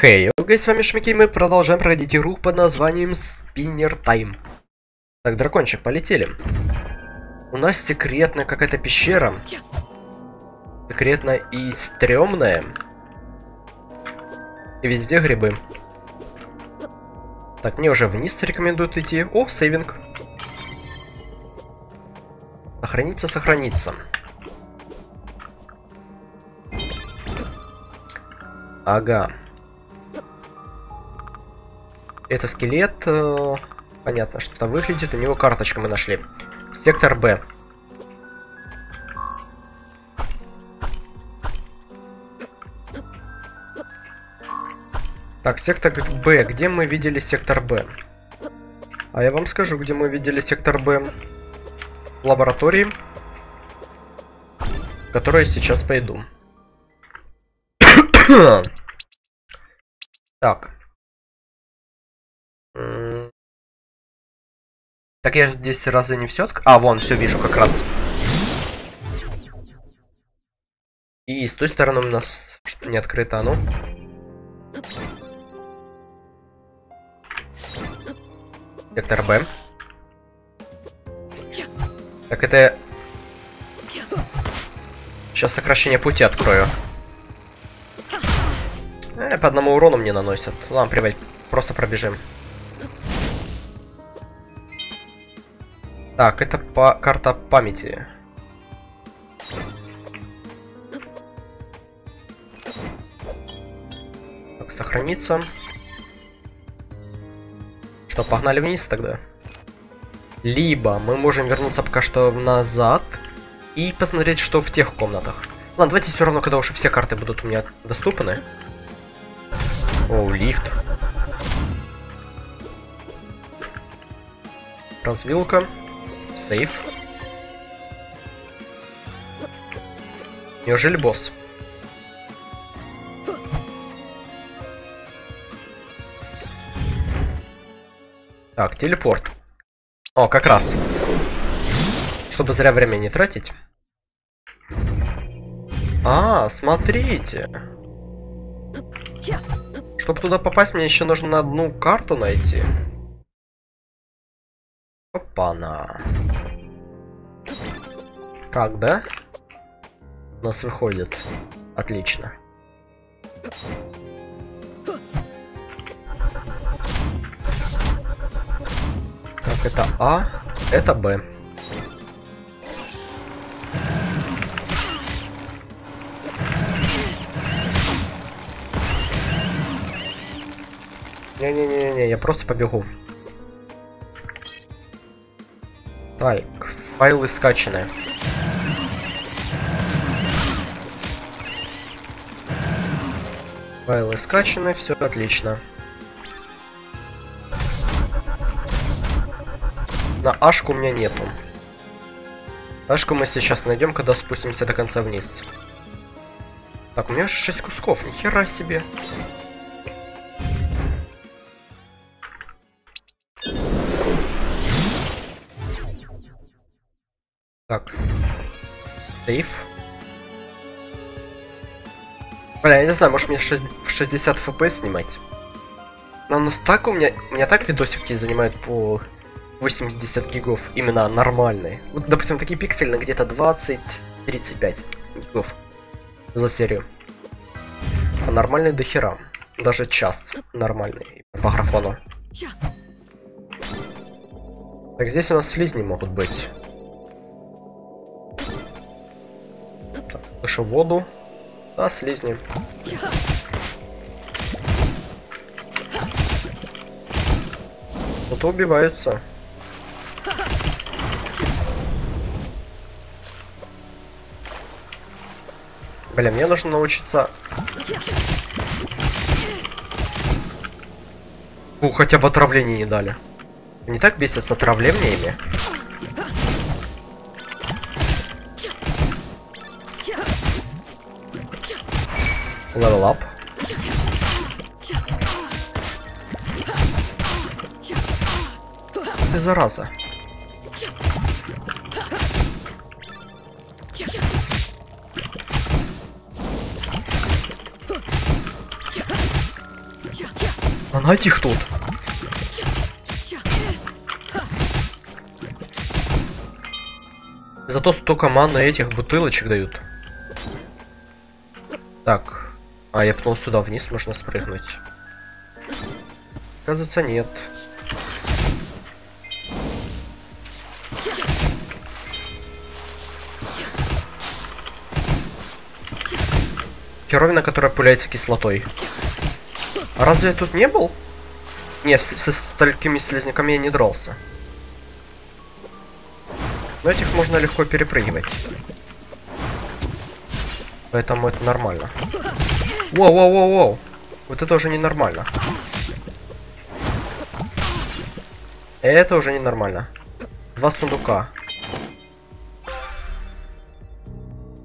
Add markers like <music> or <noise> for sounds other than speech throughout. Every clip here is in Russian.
Хей, hey, с вами Шмаки, мы продолжаем проходить игру под названием Spinner Time. Так, дракончик, полетели. У нас секретная какая-то пещера. Секретная и стрёмная. И везде грибы. Так, мне уже вниз рекомендуют идти. О, сейвинг. Сохраниться, сохраниться. Ага. Это скелет. Э, понятно, что там выглядит. У него карточка мы нашли. Сектор Б. Так, сектор Б. Где мы видели сектор Б? А я вам скажу, где мы видели сектор Б. В лаборатории. В которой сейчас пойду. <coughs> так. Так я здесь разве не все? А, вон, все вижу как раз. И с той стороны у нас не открыто оно. Сектор Б. Так это... Сейчас сокращение пути открою. Э, по одному урону мне наносят. Ладно, привет. Просто пробежим. Так, это по карта памяти. Так, сохраниться. Что, погнали вниз тогда? Либо мы можем вернуться пока что назад и посмотреть, что в тех комнатах. Ладно, давайте все равно, когда уже все карты будут у меня доступны. О, лифт. Развилка сейф. Неужели босс? Так, телепорт. О, как раз. Чтобы зря время не тратить. А, смотрите. Чтобы туда попасть, мне еще нужно одну карту найти. Опа-на. Как, да? У нас выходит. Отлично. Так, это А, это Б. Не-не-не-не, я просто побегу. Так, файлы скачаны. Файлы скачаны, все отлично. На Ашку у меня нету. Ашку мы сейчас найдем, когда спустимся до конца вниз. Так, у меня уже 6 кусков, нихера себе. Сейф. Бля, я не знаю, может мне 6, в 60 фп снимать. Но ну так у меня, у меня так видосики занимают по 80 гигов, именно нормальные. Вот, допустим, такие пиксельные где-то 20-35 гигов за серию. А нормальные до хера. Даже час нормальный по графону. Так, здесь у нас слизни могут быть. Воду. А, слизни. Вот убиваются. Бля, мне нужно научиться... Фу, хотя бы отравление не дали. Не так бесятся отравлениями. Level up. Ты зараза. Стонать их тут. Зато столько маны этих бутылочек дают. Так. А, я пнул сюда вниз, можно спрыгнуть. Оказывается, нет. Херовина, которая пуляется кислотой. А разве я тут не был? Нет, со столькими слизняками я не дрался. Но этих можно легко перепрыгивать. Поэтому это нормально. Воу-воу-воу-воу. Вот это уже ненормально. Это уже ненормально. Два сундука.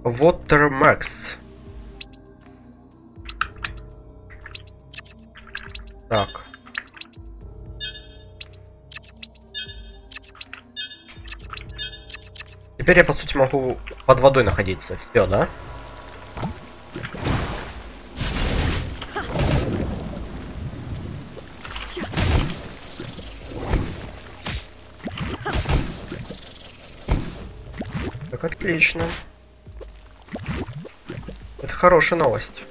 Watermax. Так. Теперь я, по сути, могу под водой находиться. Все, да? Отлично. Это хорошая новость.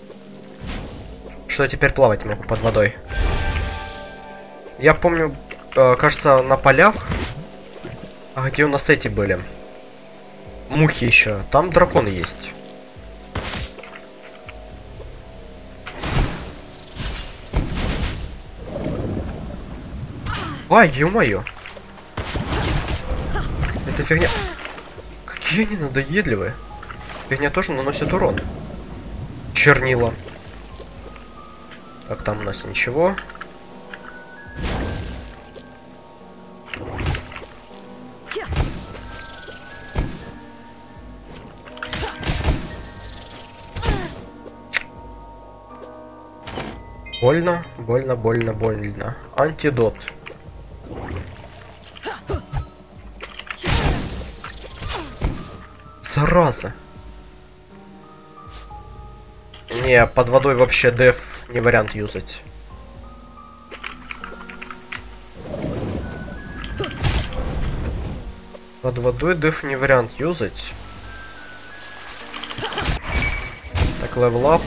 Что я теперь плавать могу под водой. Я помню, э, кажется, на полях, а где у нас эти были? Мухи еще. Там драконы есть. Ай, ё-моё. Это фигня. Какие они надоедливые. Фигня тоже наносит урон. Чернила. Так, там у нас ничего. Больно, больно, больно, больно. Антидот. Зараза. Не, под водой вообще деф не вариант юзать. Под водой деф не вариант юзать. Так, level up.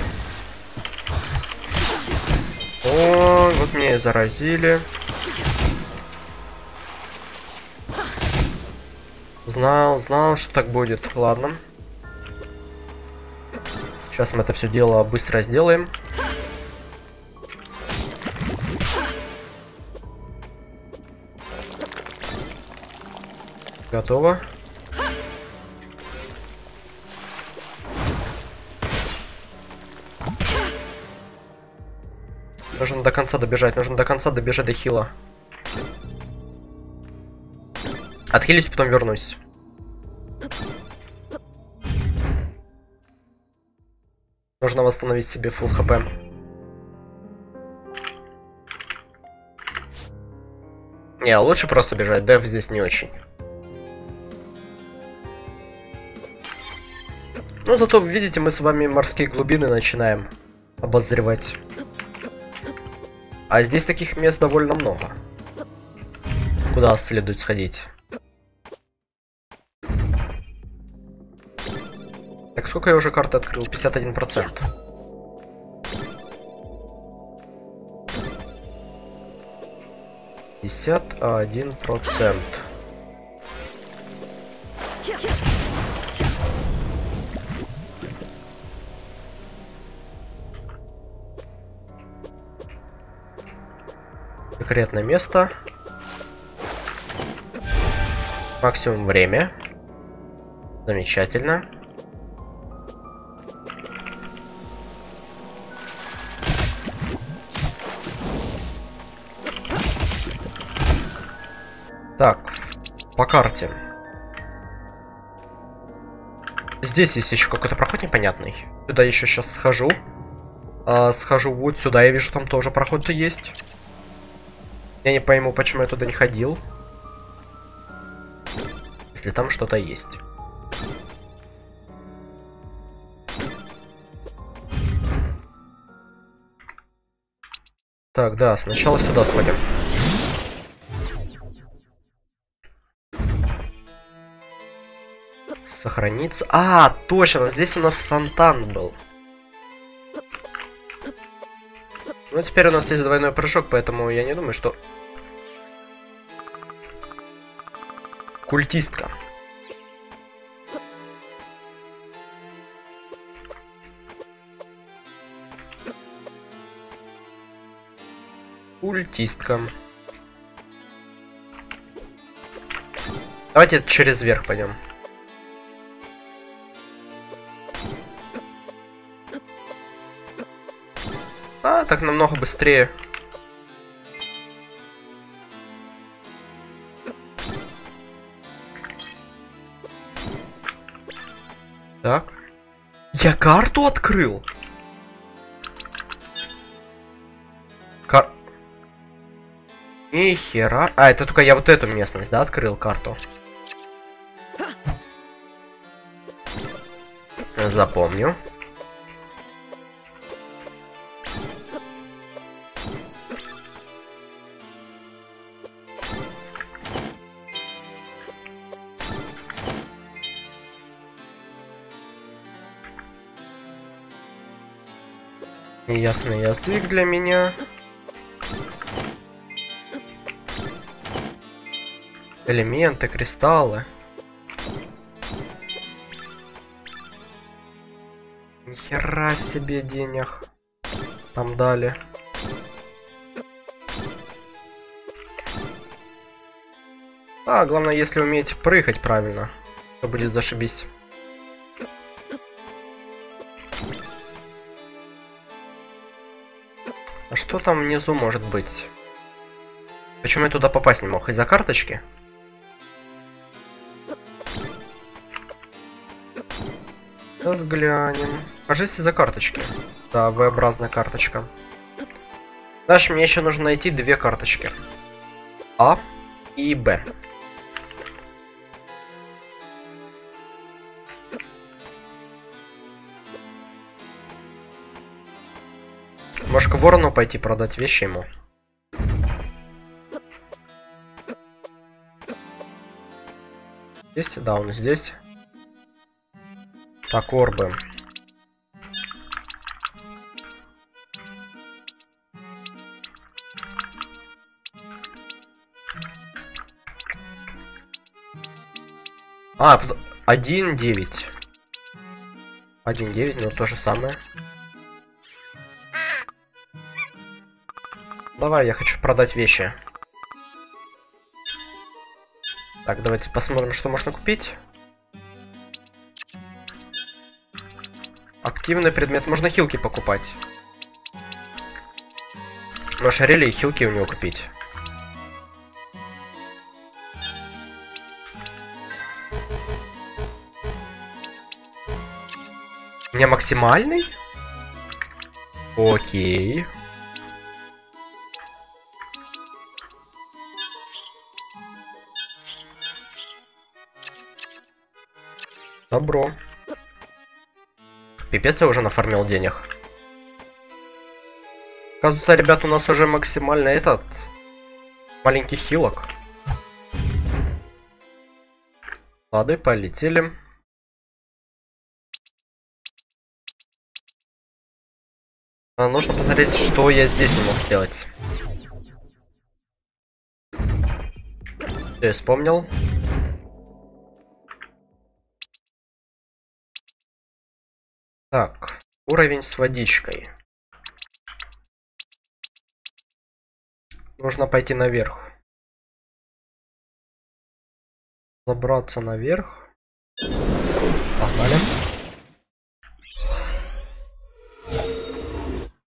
О, вот мне заразили. Знал, знал, что так будет. Ладно. Сейчас мы это все дело быстро сделаем. Готово. Нужно до конца добежать, нужно до конца добежать до хила. Отхилюсь, потом вернусь. Нужно восстановить себе full хп. Не, лучше просто бежать, деф здесь не очень. Ну, зато, видите, мы с вами морские глубины начинаем обозревать. А здесь таких мест довольно много. Куда следует сходить? Сколько я уже карты открыл? 51%. Пятьдесят один процент. Секретное место. Максимум время. Замечательно. Так, по карте. Здесь есть еще какой-то проход непонятный. Сюда еще сейчас схожу. А, схожу вот сюда, я вижу, там тоже проход-то есть. Я не пойму, почему я туда не ходил. Если там что-то есть. Так, да, сначала сюда сходим. Сохраниться. А, точно, здесь у нас фонтан был. Ну, теперь у нас есть двойной прыжок, поэтому я не думаю, что... Культистка. Культистка. Давайте через верх пойдем. Так намного быстрее. Так. Я карту открыл. Кар... Нихера. А, это только я вот эту местность, да, открыл карту? Запомню. Неясный язык для меня. Элементы, кристаллы. Нихера себе денег. Там дали. А, главное, если уметь прыгать правильно, то будет зашибись. Что там внизу может быть? Почему я туда попасть не мог? Из-за карточки? Сейчас глянем. Кажется, из-за карточки. Да, V-образная карточка. Дальше мне еще нужно найти две карточки. А и Б. Может к ворону пойти продать вещи ему? Здесь? Да, он здесь. Так, орбы. А, 1.9. 1.9, ну то же самое. Давай, я хочу продать вещи. Так, давайте посмотрим, что можно купить. Активный предмет. Можно хилки покупать. Можешь рели и хилки у него купить. У меня максимальный? Окей. Добро. Пипец, я уже нафармил денег. Оказывается, ребят, у нас уже максимально этот... Маленький хилок. Ладно, полетели. А, нужно посмотреть, что я здесь не мог сделать. Я вспомнил. Так, уровень с водичкой. Нужно пойти наверх. Забраться наверх. Погнали.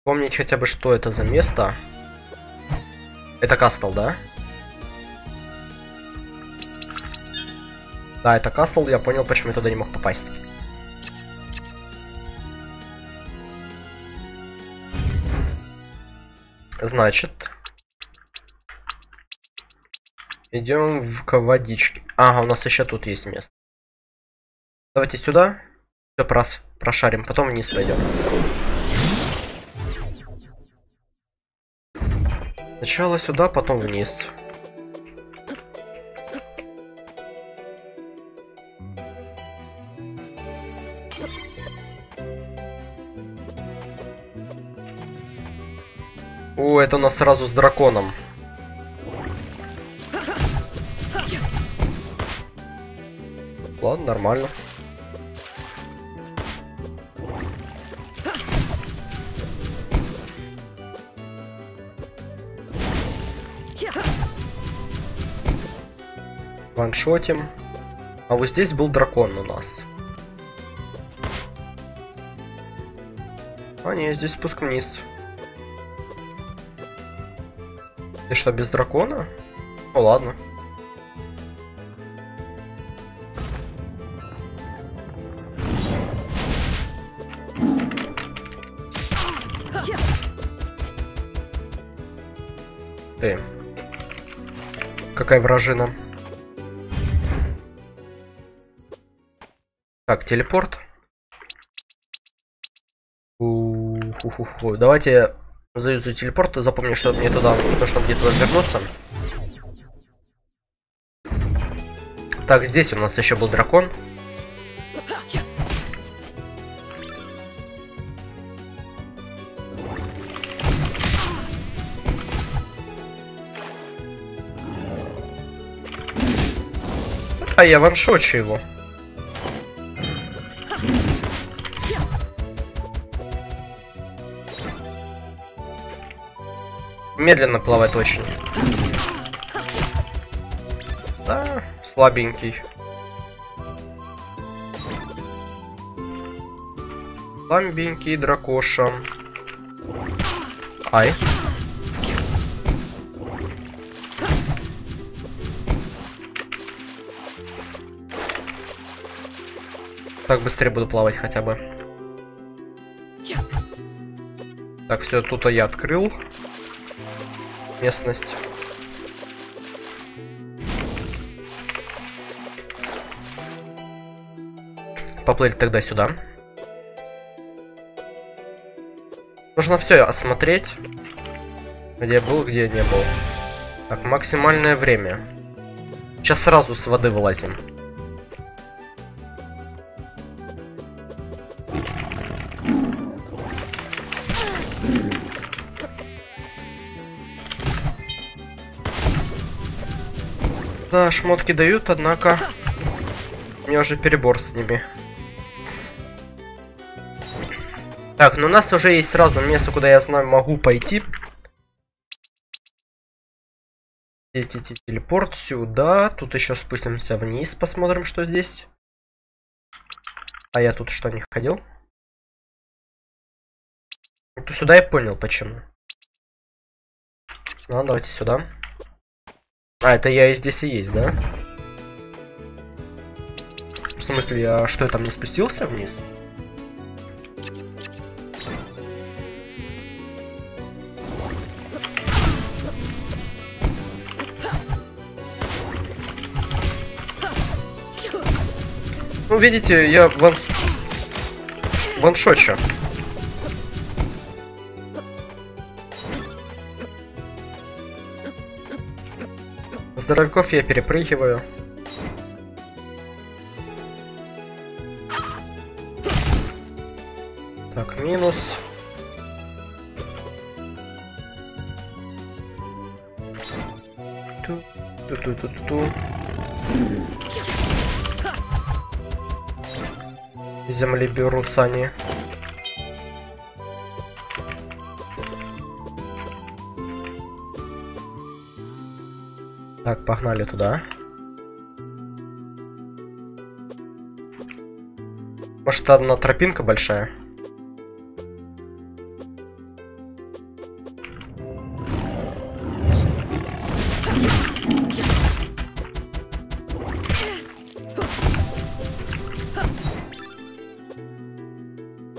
Помнить хотя бы, что это за место. Это Кастл, да? Да, это Кастл, я понял, почему я туда не мог попасть. Значит, идем в водичке. Ага, у нас еще тут есть место. Давайте сюда. Все прос прошарим, потом вниз пойдем. Сначала сюда, потом вниз. Это у нас сразу с драконом. Ладно, нормально. Ваншотим. А вот здесь был дракон у нас. А, не, здесь спуск вниз. И что, без дракона? Ну ладно. Ты. Какая вражина. Так, телепорт. У -ху -ху -ху. Давайте заюзаю телепорт. Запомню, что мне туда нужно где туда вернуться. Так, здесь у нас еще был дракон. А я ваншочу его. Медленно плавает очень. Да, слабенький. Слабенький дракоша. Ай. Так быстрее буду плавать хотя бы. Так, все, тут я открыл местность. Поплыли тогда сюда. Нужно все осмотреть. Где был, где не был. Так, максимальное время. Сейчас сразу с воды вылазим. Да, шмотки дают, однако... У меня уже перебор с ними. Так, ну у нас уже есть сразу место, куда я знаю, могу пойти. Телепорт сюда. Тут еще спустимся вниз, посмотрим, что здесь. А я тут что, не ходил? То сюда я понял, почему. Ну, давайте сюда. А, это я и здесь и есть, да? В смысле, а что, я там не спустился вниз? Ну, видите, я ван... ваншотчу. Здоровяков я перепрыгиваю. Так, минус. Ту-ту-ту-ту-ту. Земли берутся они. Так, погнали туда. Может, одна тропинка большая?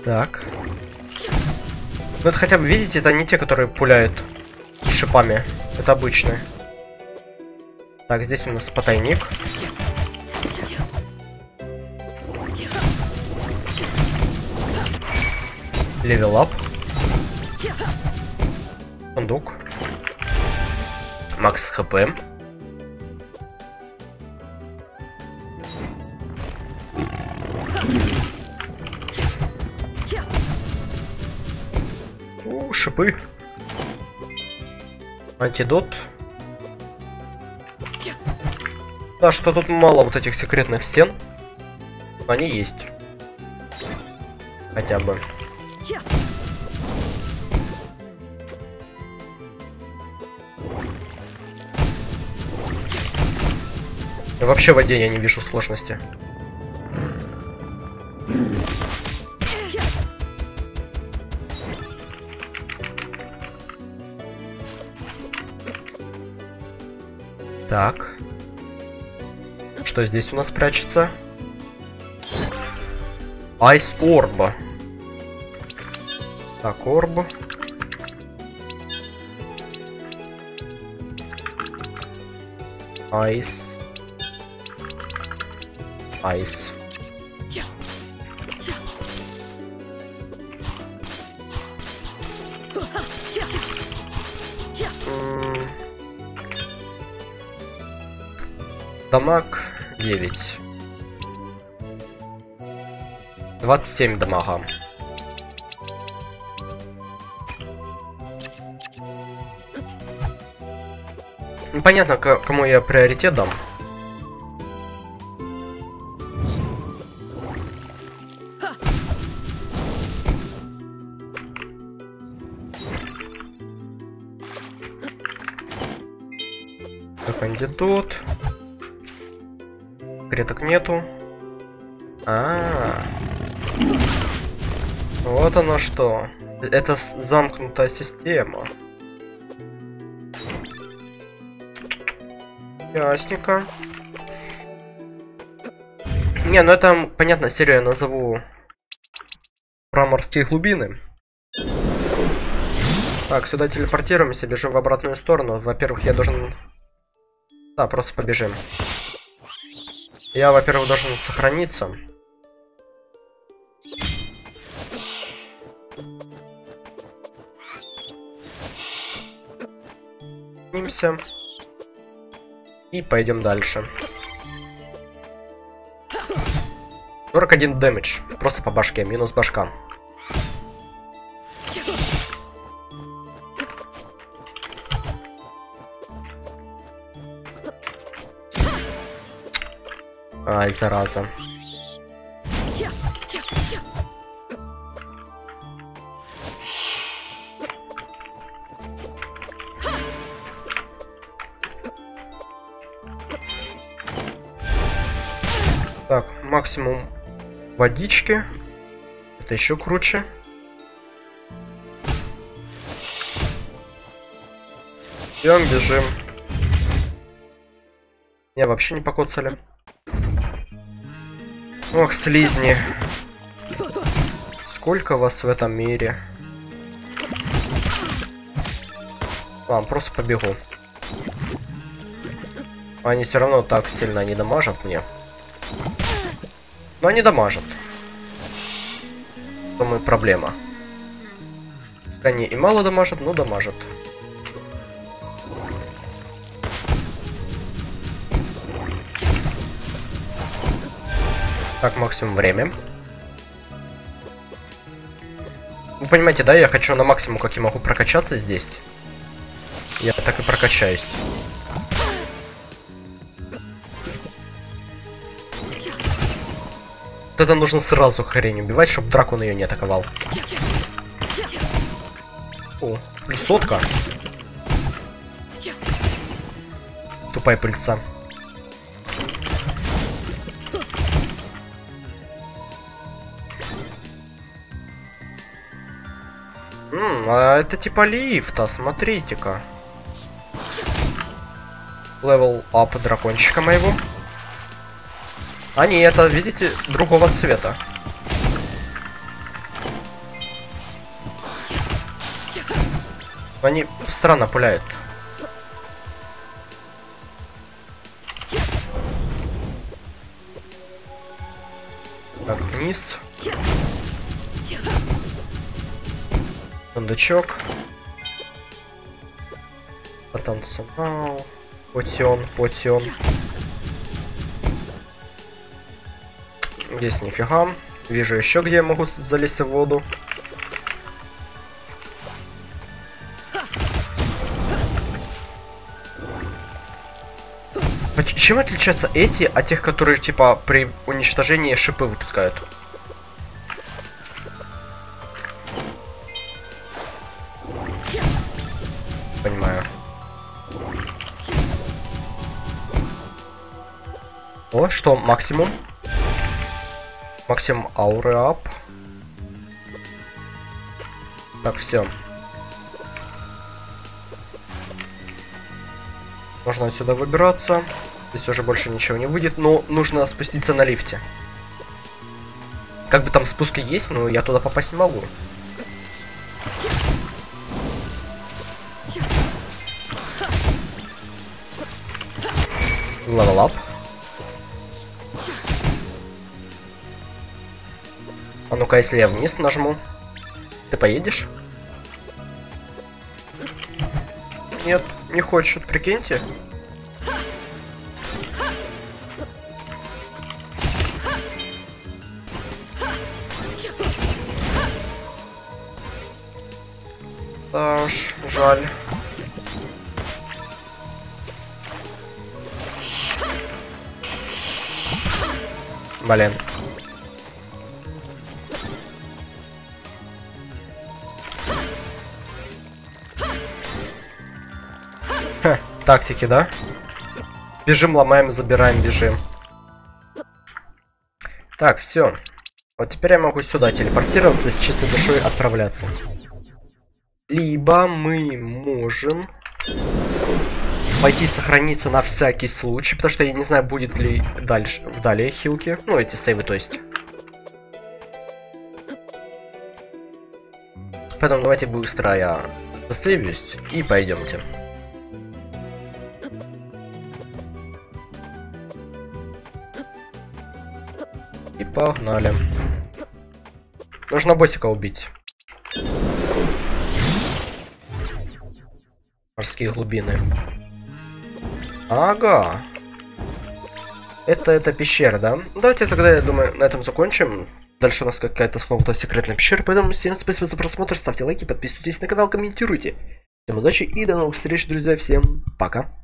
Так. Ну это хотя бы, видите, это не те, которые пуляют шипами. Это обычные. Так, здесь у нас потайник. Левел ап. Сундук. Макс ХП. У, шипы. Антидот. Да, что тут мало вот этих секретных стен. Они есть. Хотя бы. Вообще в воде я не вижу сложности. Так. Что здесь у нас прячется? Айс Орба. Так, Орб. Айс. Айс. Дамаг 9. 27 дамага. Понятно, кому я приоритет дам. Так, антидот. Креток нету. А, -а, а, вот оно что. Это замкнутая система. Ясненько. Не, ну это, понятно, серию я назову про морские глубины. Так, сюда телепортируемся, бежим в обратную сторону. Во-первых, я должен... Да, просто побежим. Я, во-первых, должен сохраниться. Снимемся. И пойдем дальше. 41 дэмэдж. Просто по башке. Минус башка. Ай, зараза. Так, максимум водички. Это еще круче. Идем, бежим. Не, вообще не покоцали. Ох, слизни. Сколько вас в этом мире? Ладно, просто побегу. Они все равно так сильно не дамажат мне. Но они дамажат. И проблема. Они и мало дамажат, но дамажат. Так, максимум время. Вы понимаете, да, я хочу на максимум, как я могу прокачаться здесь. Я так и прокачаюсь. Это нужно сразу хрень убивать, чтобы дракон ее не атаковал. О, сотка. Тупая пыльца. Ммм, а это типа лифта, смотрите-ка. Левел ап дракончика моего. А это, видите, другого цвета. Они странно пуляют. Сундучок. Потенциал. Потен, потен. Здесь нифига. Вижу еще где я могу залезть в воду. Чем отличаются эти от тех, которые типа при уничтожении шипы выпускают? Что, максимум? Максимум ауры ап. Так, все. Можно отсюда выбираться. Здесь уже больше ничего не выйдет, но нужно спуститься на лифте. Как бы там спуски есть, но я туда попасть не могу. Level А ну-ка, если я вниз нажму, ты поедешь? Нет, не хочет, прикиньте. Да уж, жаль. Блин. Тактики, да? Бежим, ломаем, забираем, бежим. Так, все. Вот теперь я могу сюда телепортироваться и с чистой душой отправляться. Либо мы можем пойти сохраниться на всякий случай, потому что я не знаю, будет ли дальше, далее хилки. Ну, эти сейвы, то есть. Поэтому давайте быстро я засейвюсь и пойдемте. Погнали. Нужно боссика убить. Морские глубины. Ага. Это, это пещера, да? Давайте тогда, я думаю, на этом закончим. Дальше у нас какая-то снова секретная пещера, поэтому всем спасибо за просмотр, ставьте лайки, подписывайтесь на канал, комментируйте. Всем удачи и до новых встреч, друзья, всем пока.